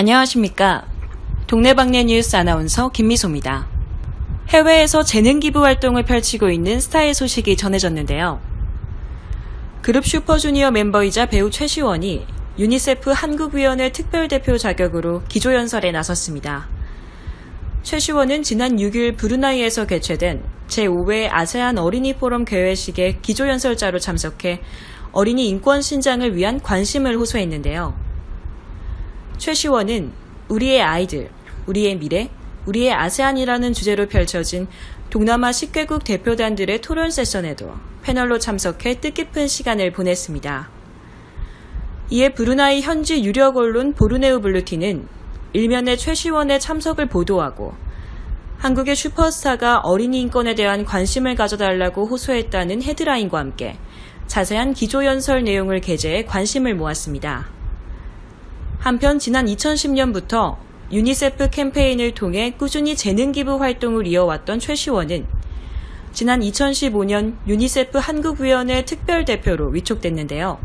안녕하십니까. 동네방네 뉴스 아나운서 김미소입니다. 해외에서 재능 기부 활동을 펼치고 있는 스타의 소식이 전해졌는데요. 그룹 슈퍼주니어 멤버이자 배우 최시원이 유니세프 한국위원회 특별대표 자격으로 기조연설에 나섰습니다. 최시원은 지난 6일 브루나이에서 개최된 제5회 아세안 어린이 포럼 개회식에 기조연설자로 참석해 어린이 인권 신장을 위한 관심을 호소했는데요. 최시원은 우리의 아이들, 우리의 미래, 우리의 아세안이라는 주제로 펼쳐진 동남아 10개국 대표단들의 토론 세션에도 패널로 참석해 뜻깊은 시간을 보냈습니다. 이에 브루나이 현지 유력 언론 보르네오 불레틴은 일면에 최시원의 참석을 보도하고 한국의 슈퍼스타가 어린이 인권에 대한 관심을 가져달라고 호소했다는 헤드라인과 함께 자세한 기조연설 내용을 게재해 관심을 모았습니다. 한편 지난 2010년부터 유니세프 캠페인을 통해 꾸준히 재능 기부 활동을 이어왔던 최시원은 지난 2015년 유니세프 한국위원회 특별대표로 위촉됐는데요.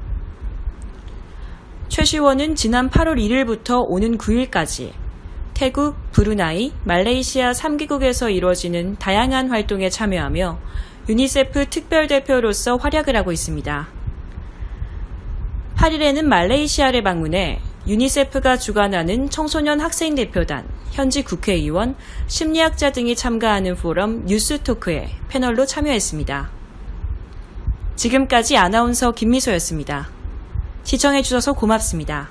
최시원은 지난 8월 1일부터 오는 9일까지 태국, 브루나이, 말레이시아 3개국에서 이루어지는 다양한 활동에 참여하며 유니세프 특별대표로서 활약을 하고 있습니다. 8일에는 말레이시아를 방문해 유니세프가 주관하는 청소년 학생 대표단, 현지 국회의원, 심리학자 등이 참가하는 포럼 뉴스토크에 패널로 참여했습니다. 지금까지 아나운서 김미소였습니다. 시청해주셔서 고맙습니다.